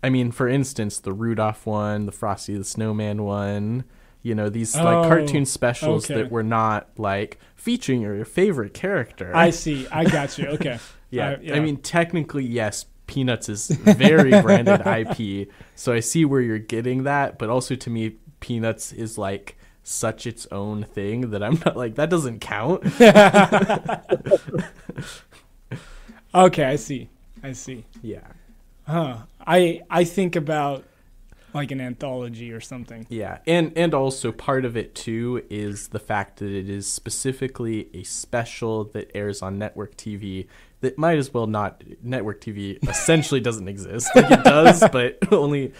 i mean for instance the rudolph one the frosty the snowman one you know these like Oh, cartoon specials okay. that were not like featuring your favorite character I see. I got you. Okay. yeah, I- I mean, technically, yes, Peanuts is very branded IP, so I see where you're getting that, but also to me, Peanuts is like such its own thing that I'm not like that doesn't count. Okay, I see. I see. yeah, Huh. I I think about like an anthology or something. yeah, and and also part of it too is the fact that it is specifically a special that airs on network TV. That might as well not. Network TV essentially doesn't exist. Like it does, but only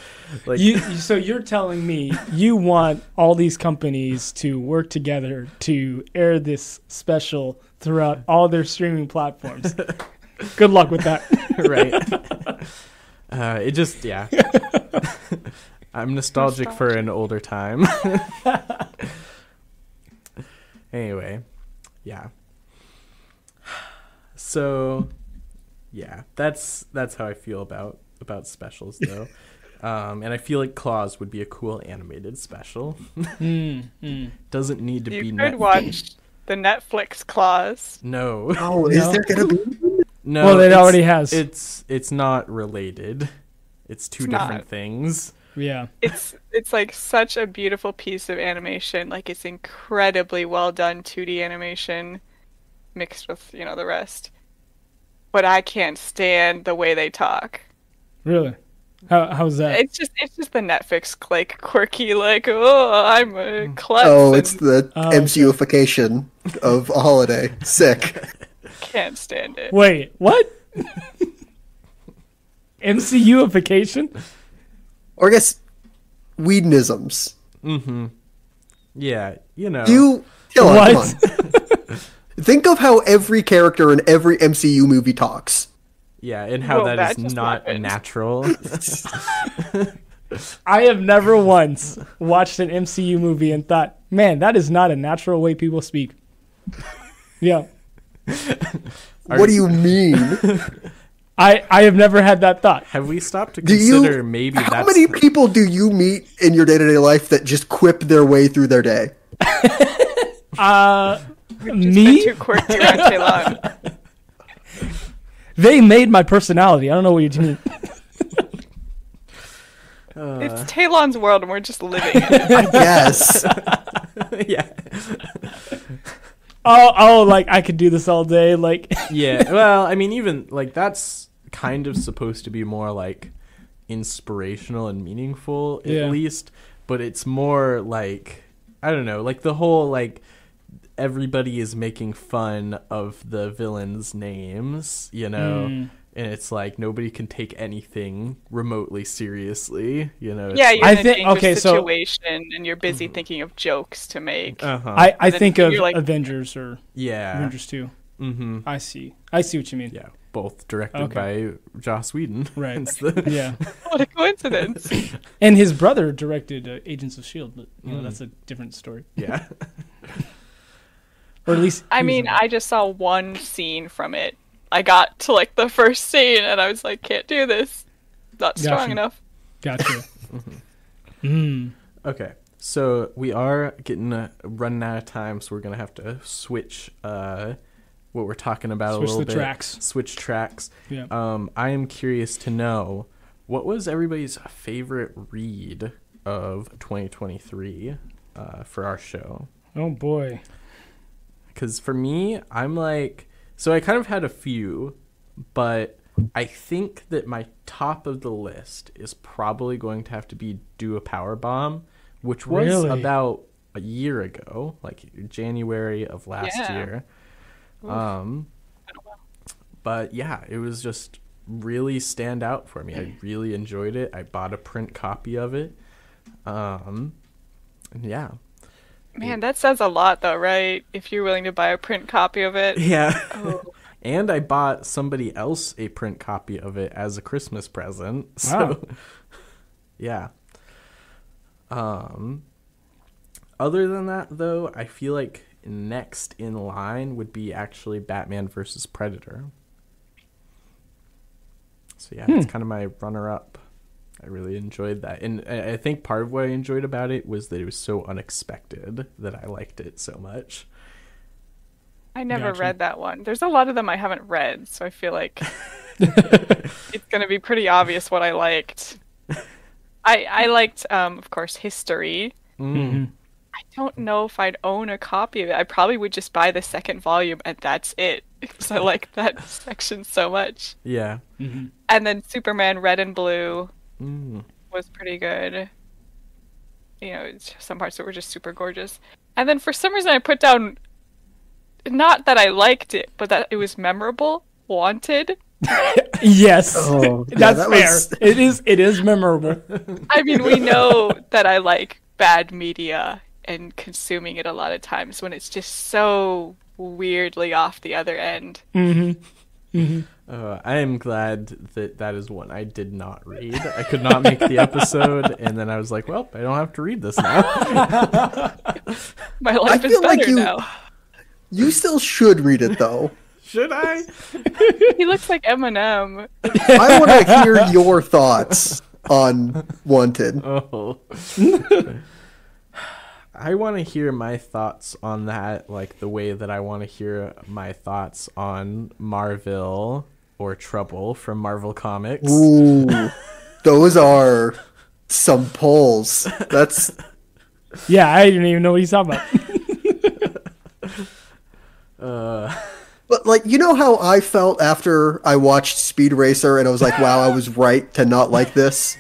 like You, you- so you're telling me you want all these companies to work together to air this special throughout all their streaming platforms. Good luck with that. right. Uh, it just yeah. I'm nostalgic for an older time. anyway, yeah. So, yeah, that's that's how I feel about about specials though. Um, and I feel like Klaus would be a cool animated special. Mm, mm. Doesn't need to You be could net- watch the Netflix Klaus. No, Oh, is there gonna be? No. well, it already has. It's it's not related. It's two It's different not. things. yeah. It's it's like such a beautiful piece of animation. Like it's incredibly well done 2D animation mixed with, you know, the rest. But I can't stand the way they talk. Really. How how's that? It's just it's just the Netflix like quirky like, oh, I'm a mm. klutz Oh, and it's the Oh, okay. MCUification of a holiday. Sick. can't stand it. Wait, what? MCUification? Or I guess Whedonisms. Mm-hmm. Yeah, you know. You Dylan, What? on. Think of how every character in every MCU movie talks. Yeah, and how Well, that that is not happened. natural. I have never once watched an MCU movie and thought, man, that is not a natural way people speak. Yeah. what do you mean? I, I have never had that thought. Have we stopped to Do consider you? maybe how that's many people do you meet in your day to day life that just quip their way through their day? Uh, me? too quirky too long. They made my personality. I don't know what you mean. It's Talon's world and we're just living in it. Yes. yeah. Oh, oh, like I could do this all day. Like, Yeah. Well, I mean even like that's kind of supposed to be more like inspirational and meaningful at Yeah. least, but it's more like I don't know, like the whole like everybody is making fun of the villains' names, you know. Mm. And it's like nobody can take anything remotely seriously, you know. Yeah, you're I in a think- dangerous okay, so- situation and you're busy thinking of jokes to make. uh-huh. I, I think of like- Avengers or yeah. Avengers 2. Mm-hmm. I see. I see what you mean. Yeah, both directed Okay. by Joss Whedon. Right. The- Yeah. what a coincidence. And his brother directed uh, Agents of S.H.I.E.L.D., but, you know, Mm. that's a different story. yeah. Or at least. I mean. I just saw one scene from it. I got to like the first scene and I was like, can't do this. Not strong Gotcha. enough. Gotcha. mm. Okay. So we are getting uh, running out of time, so we're gonna have to switch uh, what we're talking about Switch a little the bit. tracks. Switch tracks. Yeah. Um, I am curious to know what was everybody's favorite read of 2023 uh, for our show. Oh, boy. Because for me, I'm like, so I kind of had a few, but I think that my top of the list is probably going to have to be Do a Power Bomb, which was Really? about a year ago, like January of last Yeah. year. Um, but yeah, it was just really stand out for me. I really enjoyed it. I bought a print copy of it. Um, yeah, Man, that says a lot though, right? If you're willing to buy a print copy of it. yeah. Oh, And I bought somebody else a print copy of it as a Christmas present. So Wow. yeah. Um other than that though, I feel like next in line would be actually Batman versus Predator. So yeah, it's kind of my runner up. I really enjoyed that. And I I think part of what I enjoyed about it was that it was so unexpected that I liked it so much. I never Gotcha. read that one. There's a lot of them I haven't read, so I feel like it's gonna be pretty obvious what I liked. I I liked, um, of course, history. Mm. I don't know if I'd own a copy of it. I probably would just buy the second volume and that's it because I like that section so much. Yeah. Mm-hmm. And then Superman Red and Blue Mm. was pretty good. You know, it's some parts that were just super gorgeous. And then for some reason I put down not that I liked it, but that it was memorable. Wanted. Yes. Oh, yeah, That's that fair. was- It is. It is memorable. I mean, we know that I like bad media and consuming it a lot of times when it's just so weirdly off the other end. Mm-hmm. Mm-hmm. Uh, I am glad that that is one I did not read. I could not make the episode, and then I was like, "Well, I don't have to read this now." My life is feel better like you- now. You still should read it though. Should I? He looks like Eminem. I want to hear your thoughts on Wanted. Oh. I want to hear my thoughts on that, like the way that I want to hear my thoughts on Marvel or Trouble from Marvel Comics. Ooh, those are some pulls. That's Yeah, I didn't even know what he's talking about. Uh, But like you know how I felt after I watched Speed Racer and I was like, wow, I was right to not like this.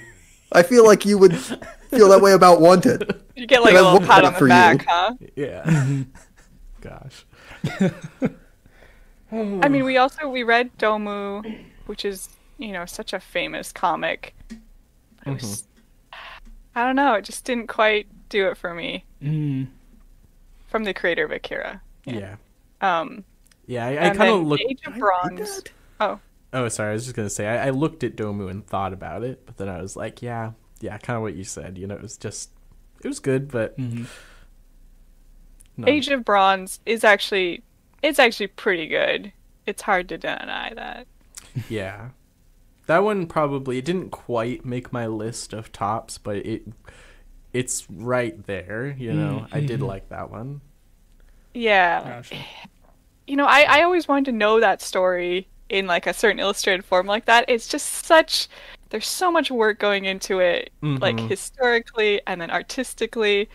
I feel like you would feel that way about Wanted. You get like a little we'll pat on the for you. back, huh? yeah. Gosh. I mean, we also we read Domu, which is you know such a famous comic. It was, I don't know, it just didn't quite do it for me. Mm. From the creator of Akira. Yeah. Um, Yeah, I, I kind of looked. Age of Bronze. Oh, Oh, sorry. I was just gonna say I, I looked at Domu and thought about it, but then I was like, yeah, yeah, kind of what you said. You know, it was just, it was good, but Mm-hmm. no. Age of Bronze is actually it's actually pretty good. It's hard to deny that. yeah, that one probably it didn't quite make my list of tops, but it, it's right there. You know, I did like that one. Yeah. Gotcha. You know, I, I always wanted to know that story in like a certain illustrated form like that. It's just such there's so much work going into it, like Mhm. historically and then artistically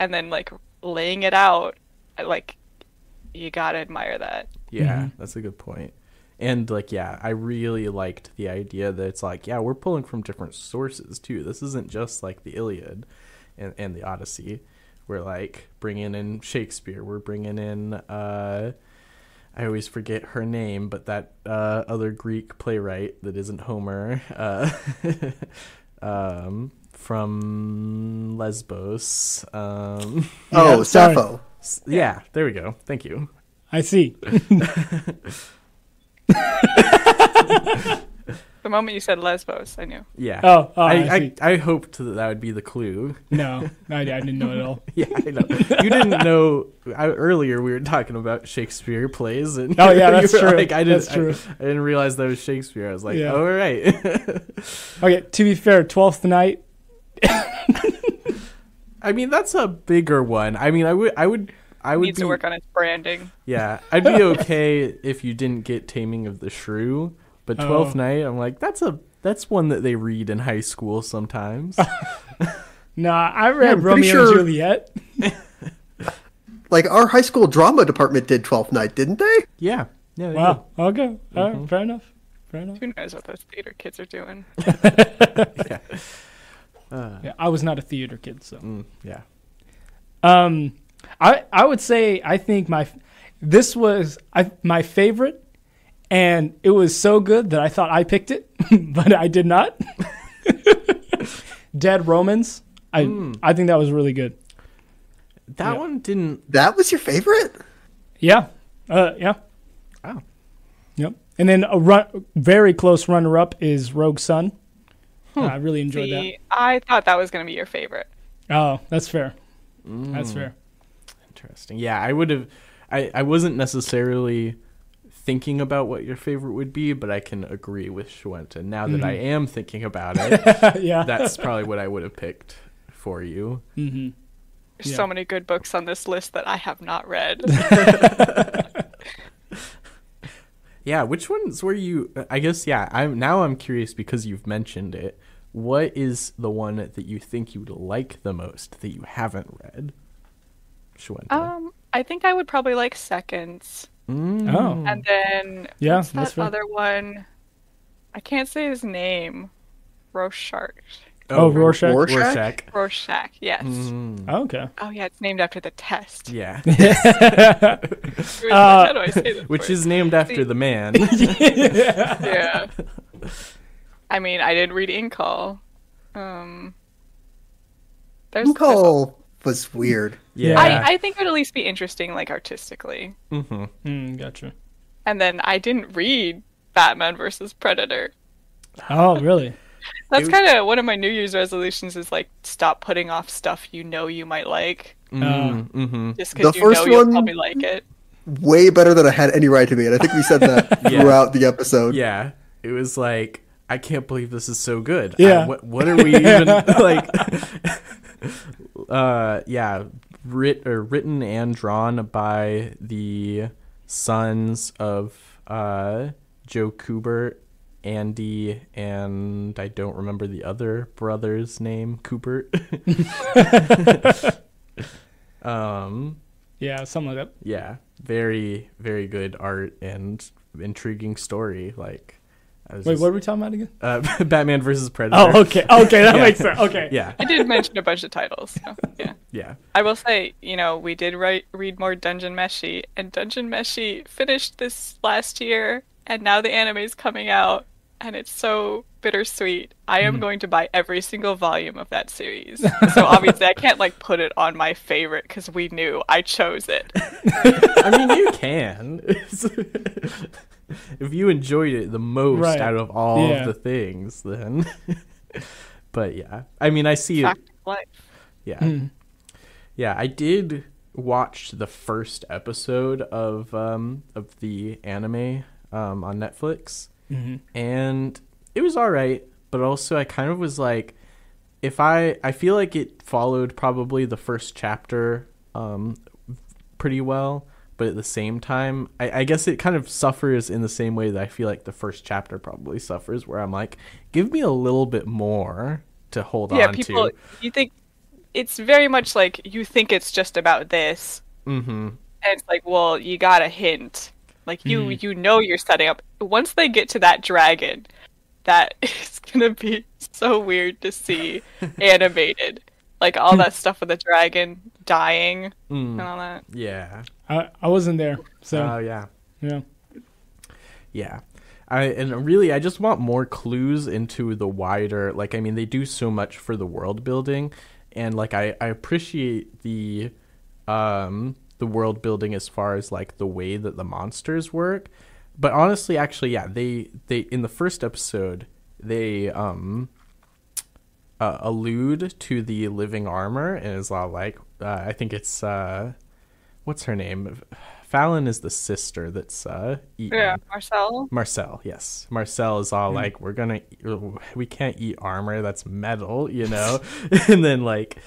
and then like laying it out. Like you gotta admire that. Yeah, Mhm. that's a good point. and like yeah i really liked the idea that it's like yeah we're pulling from different sources too this isn't just like the iliad and, and the odyssey we're like bringing in shakespeare we're bringing in uh i always forget her name but that uh other greek playwright that isn't homer uh um from lesbos um oh, Yeah, sorry. Sappho. S- yeah there we go thank you I see. The moment you said Lesbos, I knew. yeah Oh, oh, I, I, see. I, I hoped that that would be the clue no, I, I didn't know at all. Yeah, I know. You didn't know. I, earlier, we were talking about Shakespeare plays, and Oh, yeah, that's true. Like, I didn't. That's true. I, I didn't realize that was Shakespeare. I was like, Yeah. all right. Okay, to be fair, Twelfth Night. I mean, that's a bigger one. I mean, I would, I would, I would Needs be. to work on its branding. Yeah, I'd be okay if you didn't get Taming of the Shrew, but Twelfth Oh. Night, I'm like, that's a that's one that they read in high school sometimes. Nah, I I'm read pretty Romeo sure- and Juliet. Like our high school drama department did Twelfth Night, didn't they? yeah, yeah. they Wow. Okay. All Mm-hmm. right. Fair enough. Fair enough. Who knows what those theater kids are doing? did. Uh, Yeah, I was not a theater kid, so. mm, yeah. Um, I I would say I think my this was I, my favorite, and it was so good that I thought I picked it, but I did not. Dead Romans. I Hmm. I think that was really good. That Yeah. one didn't. That was your favorite? Yeah. Uh. Yeah. Oh. Yep. And then a run, very close runner up is Rogue Sun. I really enjoyed See, I thought that was going to be your favorite. Oh, that's fair. Mm. That's fair. Interesting. Yeah, I would have. I I wasn't necessarily thinking about what your favorite would be, but I can agree with Schwenten. Now that I Mm-hmm. am thinking about it, yeah. that's probably what I would have picked for you. hmm There's Yeah. so many good books on this list that I have not read. Yeah, which ones were you? I guess yeah. I'm now I'm curious because you've mentioned it. What is the one that you think you'd like the most that you haven't read? Schwenten. um, I think I would probably like Seconds. Mm. Oh. And then Yeah, what's that's that fair. other one? I can't say his name. Rorschach. Oh, Rorschach? Rorschach? Rorschach. Rorschach. Yes. Mm. Oh, okay. Oh yeah, it's named after the test. Yeah, Uh, How do I say this which word? is named after the man. yeah. yeah. I mean, I didn't read Ink Call. Um, there's, there's Call was weird. Yeah. I, I think it would at least be interesting, like artistically. mm-hmm. Mm, gotcha. And then I didn't read Batman versus Predator. Oh, really? That's kind of one of my New Year's resolutions is like stop putting off stuff you know you might like Mm, mm-hmm. just because The you know first you'll one- probably like it. Way better than I had any right to be, and I think we said that Yeah. throughout the episode. Yeah, it was like I can't believe this is so good. Yeah. I- what what are we even like? uh, yeah, writ or written and drawn by the sons of uh Joe Kubert, Andy, and I don't remember the other brother's name, Kubert. um. Yeah, something like that. yeah very very good art and intriguing story like I was Wait, just- what are we talking about again? uh, batman versus predator Oh, okay. Okay, that Yeah. makes sense. Okay. yeah I did mention a bunch of titles. So, yeah. yeah I will say, you know, we did write, read more Dungeon Meshi, and Dungeon Meshi finished this last year, and now the anime is coming out, and it's so bittersweet. I am going to buy every single volume of that series. so obviously, I can't like put it on my favorite because we knew I chose it. i mean you can if you enjoyed it the most Right. out of all Yeah. of the things then but yeah i mean i see it Fact of life. yeah Mm. yeah i did watch the first episode of um of the anime um on netflix hmm and it was all right but also i kind of was like if i i feel like it followed probably the first chapter um pretty well but at the same time I, I guess it kind of suffers in the same way that i feel like the first chapter probably suffers where i'm like give me a little bit more to hold on. Yeah, on people, to you think it's very much like you think it's just about this, mm-hmm and it's like, well, you got a hint. Like you you know you're setting up. Once they get to that dragon, that is gonna be so weird to see animated. Like all that stuff with the dragon dying and Mm, all that. yeah. I, I wasn't there, so Oh yeah. yeah. Yeah. I and really I just want more clues into the wider like I mean they do so much for the world building and like I I appreciate the um the world building as far as like the way that the monsters work. But honestly actually yeah, they they in the first episode they um uh, allude to the living armor and is all like uh, I think it's uh what's her name? Falin is the sister that's uh eaten. Yeah, Marcille. Marcille, yes. Marcille is all like, we're gonna, we can't eat armor that's metal, you know. and then like,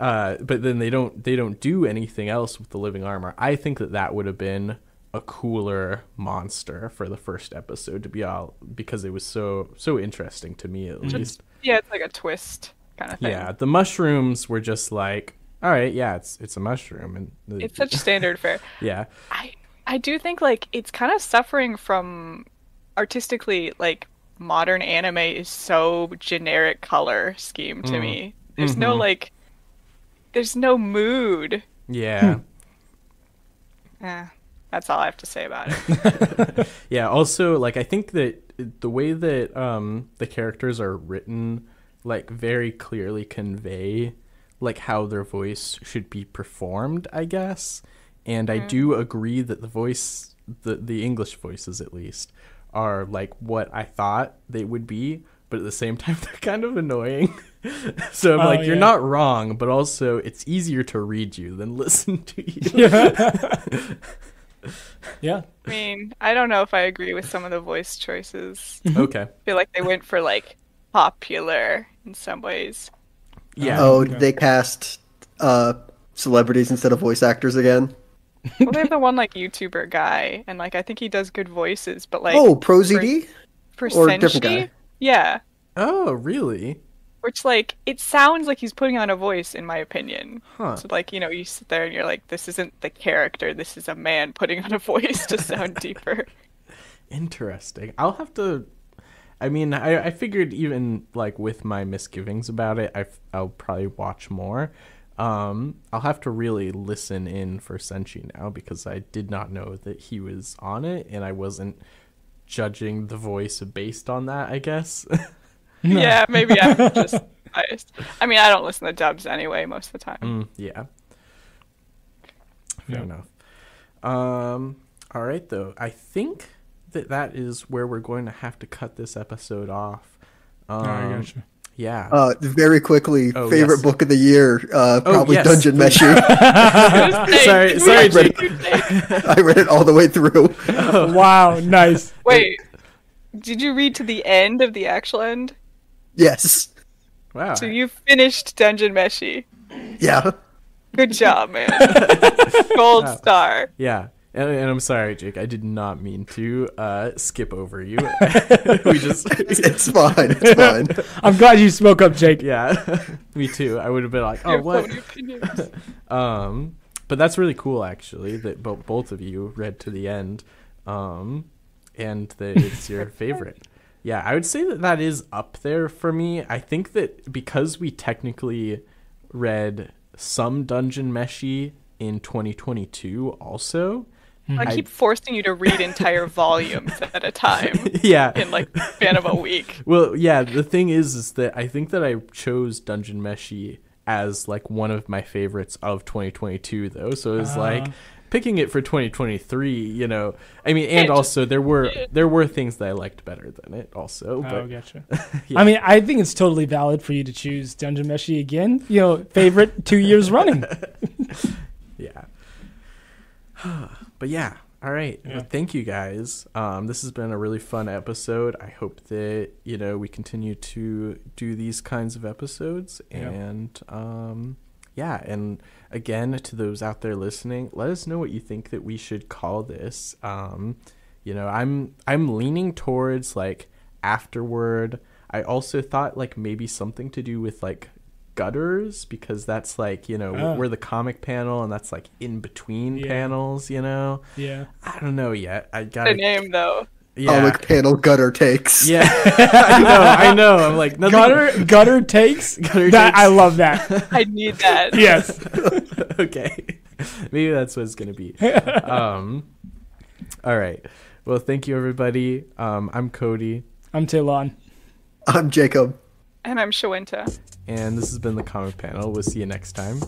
uh, but then they don't, they don't do anything else with the living armor. I think that that would have been a cooler monster for the first episode to be all because it was so so interesting to me at least. Yeah, it's like a twist kind of thing. Yeah, the mushrooms were just like, all right, yeah, it's it's a mushroom, and the- It's such standard fare. yeah, I I do think like it's kind of suffering from artistically like modern anime is so generic color scheme to Mm. me. There's no Mhm. like there's no mood. yeah. Eh, that's all I have to say about it. Yeah, also like I think that the way that um the characters are written like very clearly convey like how their voice should be performed, I guess. And I mm-hmm. do agree that the voice the the English voices at least are like what I thought they would be, but at the same time they're kind of annoying. so I'm Oh, like you're yeah. not wrong, but also it's easier to read you than listen to you. Yeah. yeah. I mean, I don't know if I agree with some of the voice choices. okay. I feel like they went for like popular in some ways. Yeah. Oh, okay. they cast uh, celebrities instead of voice actors again? Well, they have the one like YouTuber guy, and like I think he does good voices, but like oh, Pro ZD? for or different guy? yeah, Oh, really? which like it sounds like he's putting on a voice, in my opinion. Huh. So like you know you sit there and you're like, this isn't the character, this is a man putting on a voice to sound deeper. Interesting. I'll have to. I mean, I, I figured even like with my misgivings about it, I, I'll probably watch more. Um, I'll have to really listen in for Senshi now because I did not know that he was on it, and I wasn't judging the voice based on that. I guess. yeah, maybe I'm just biased. I mean, I don't listen to dubs anyway most of the time. Mm, yeah. Fair Yeah. enough. Um. All right, though. I think that that is where we're going to have to cut this episode off. Um, I gotcha. Yeah. Uh, very quickly, Oh, favorite yes. book of the year, uh, Oh, probably yes, Dungeon please. Meshi. sorry, Hey, sorry, wait, Jake. I read it all the way through. Wow, nice. Wait, did you read to the end of the actual end? Yes. Wow. So you finished Dungeon Meshi. Yeah. Good job, man. Gold star. Yeah. And, and I'm sorry, Jake. I did not mean to uh, skip over you. we just, It's fine. It's fine. I'm glad you spoke up, Jake. yeah, me too. I would have been like, oh, what? Um, but that's really cool, actually, that bo- both of you read to the end, um, and that it's your favorite. Yeah, I would say that that is up there for me. I think that because we technically read some Dungeon Meshi in 2022, also. I I- keep forcing you to read entire volumes at a time yeah. in like the span of a week. Well, yeah, the thing is is that I think that I chose Dungeon Meshi as like one of my favorites of 2022 though. So it was like Ah. picking it for 2023, you know. I mean, and also there were there were things that I liked better than it also, Oh, gotcha. Yeah. I mean, I think it's totally valid for you to choose Dungeon Meshi again. You know, favorite two years running. yeah. but yeah, all right. Yeah. Well, thank you guys. Um, this has been a really fun episode. I hope that you know we continue to do these kinds of episodes, Yeah. and um, yeah, and again to those out there listening, let us know what you think that we should call this. Um, you know, I'm I'm leaning towards like afterward. I also thought like maybe something to do with like gutters because that's like you know Oh. we're the comic panel and that's like in between Yeah. panels. You know, Yeah. I don't know yet. I got a name though. yeah. Comic panel gutter takes. Yeah, I know, I know. I'm like nothing, Gutter gutter takes. Gutter that takes. I love that. I need that. yes. okay, maybe that's what it's gonna be. Um, all right. Well, thank you, everybody. Um, I'm Cody, I'm Talon. I'm Jacob. And I'm Shawinta. and this has been the comic panel. We'll see you next time.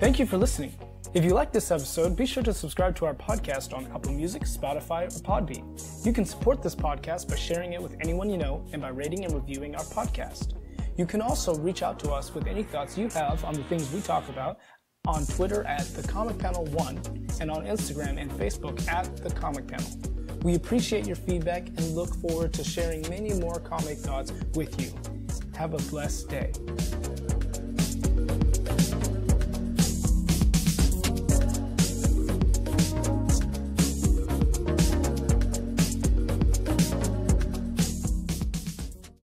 Thank you for listening. If you like this episode, be sure to subscribe to our podcast on Apple Music, Spotify, or Podbean. You can support this podcast by sharing it with anyone you know and by rating and reviewing our podcast. You can also reach out to us with any thoughts you have on the things we talk about on Twitter at the Comic Panel One and on Instagram and Facebook at the Comic Panel. We appreciate your feedback and look forward to sharing many more comic thoughts with you. Have a blessed day.